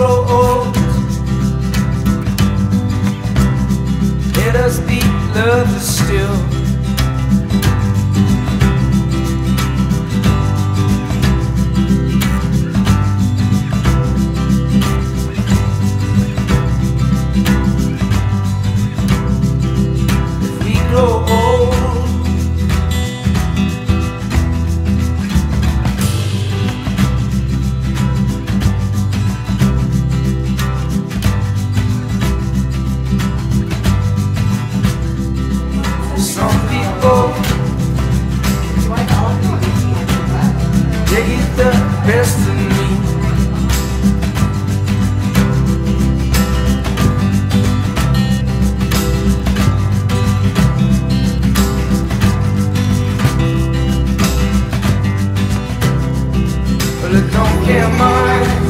grow old. People they get the best of me. But I don't care much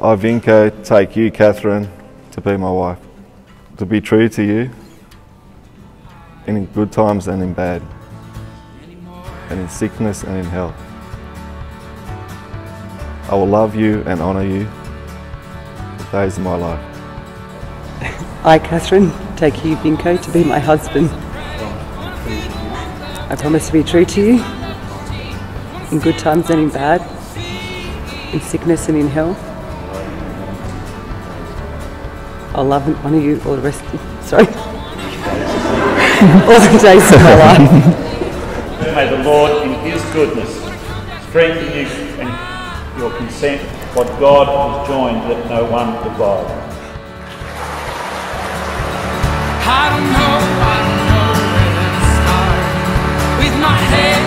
I, Vinco, take you, Catherine, to be my wife, to be true to you in good times and in bad, and in sickness and in health. I will love you and honour you the days of my life. I, Catherine, take you, Vinco, to be my husband. I promise to be true to you in good times and in bad, in sickness and in health. I love one of you all the rest. Sorry, all the days of my life. May the Lord, in His goodness, strengthen you and your consent. What God has joined, let no one divide. I don't know, I don't know where to start with my head.